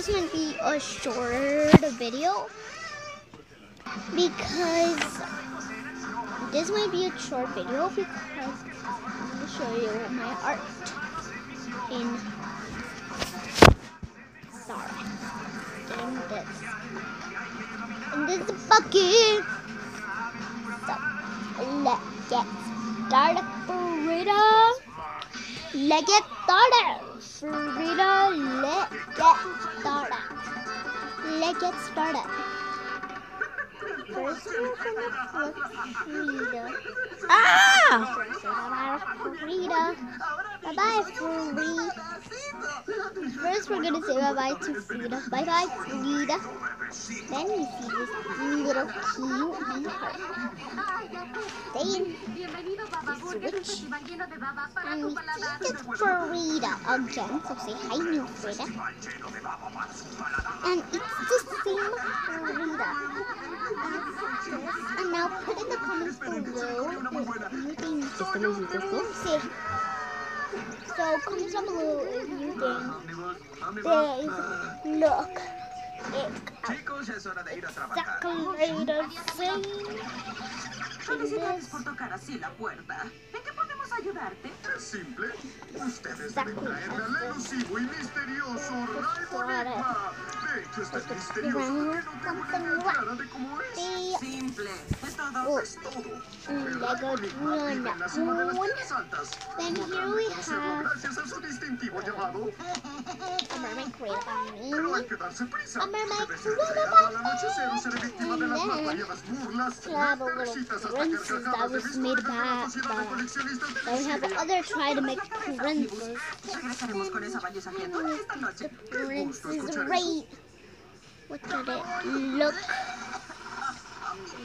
this might be a short video because this might be a short video because I'm to show you my art in sorry. In this. In this bucket so let's get started burrito. Let's get started burrito let's get started let's get started First, we're gonna flip Frida. ¡Ah! Say bye-bye, Frida. Bye-bye, Frida. First, we're gonna say bye-bye to Frida. Bye-bye, Frida. Then we see this little cute heart. Then Switch. And we see it's Frida again. So say hi, new Frida. And it's the same Frida. And now put in the comments below you think ¿Este lo hiciste tú? So comment down below if you think they look Chicos, es hora de ir a trabajar. exactly the same. Felicidades por tocar así la puerta. ¿En qué podemos ayudarte? Es simple. Ustedes deben traerme al elusivo y misterioso Raibo Enigma. De hecho, es tan misterioso que no tengo ni idea clara de cómo es. The Simple. Oh, Es Lego Raibo Enigma vive en la cima de las Moon. tierras altas. Then here we have- a su distintivo llamado. a mermaid created by me. que darse prisa. A mermaid Debe ser created entregado al by anochecer o seré víctima de las me. más variadas burlas. Clever desde little risitas hasta princess that was made by- Sociedad de by- Coleccionistas de Then we have other try to make princess. Regresaremos con esa valiosa criatura esta noche. Princess Ray. What did it look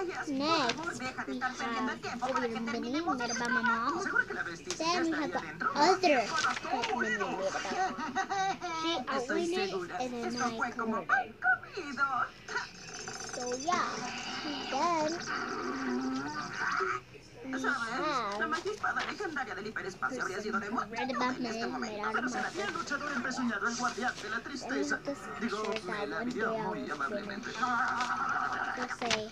Next, we have a terminemos made mom. Then we have the other She Estoy outwin it segura. and then Esto I fue como covered pan it. comido. So yeah. Then magistrada legendaria del hiperespacio habría sido de Batman en este momento, pero of se la magic. El luchador empezuñado, el guardián de la tristeza. Digo, me la pidió muy amablemente.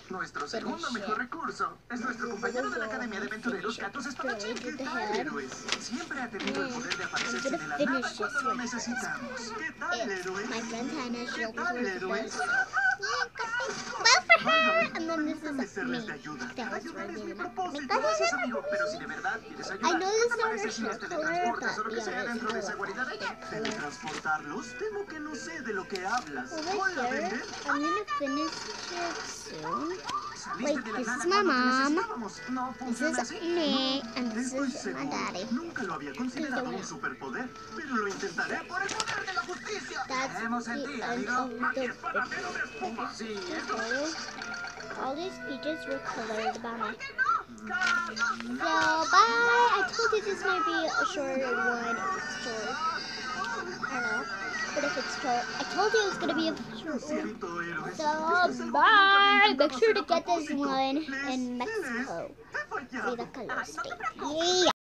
Nuestro segundo mejor recurso es nuestro compañero de la Academia de Aventureros, Gatos Espadachín. ¿Qué tal, héroes? Siempre ha tenido el poder de aparecerse de la nada cuando lo necesitamos. ¿Qué tal, héroes? ¿Qué tal, héroes? Serles me. de ayuda. That was Ayudar es really mi nice. propósito. Me Gracias, encanta. amigo. Pero si de verdad quieres I ayudar, know ¿qué this te is parece not si her nos color, teletransportas o lo but que sea yeah, dentro de it's esa color. guarida de ella? ¿Teletransportarlos? Temo que no sé de lo que hablas. Over Hola, here, bebé. I'm gonna finish it soon. Saliste Wait, de la this nada is my cuando te mom. necesitábamos. ¿No This funciona is así? me, No, and this estoy seguro. daddy. Nunca lo había considerado un superpoder, pero lo intentaré por el poder de la justicia. Creemos en ti, amigo. Magia espadachero de espuma. Sí, all these pages were colored by me. So, bye! I told you this might be a short one. If it's short. I don't know. But if it's short, I told you it was gonna be a short one. So, bye! Make sure to get this one in Mexico. Fallado.